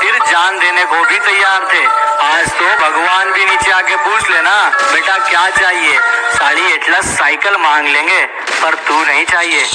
फिर जान देने को भी तैयार थे। आज तो भगवान भी नीचे आके पूछ लेना, बेटा, क्या चाहिए? साड़ी, एटलस, साइकिल मांग लेंगे, पर तू नहीं चाहिए।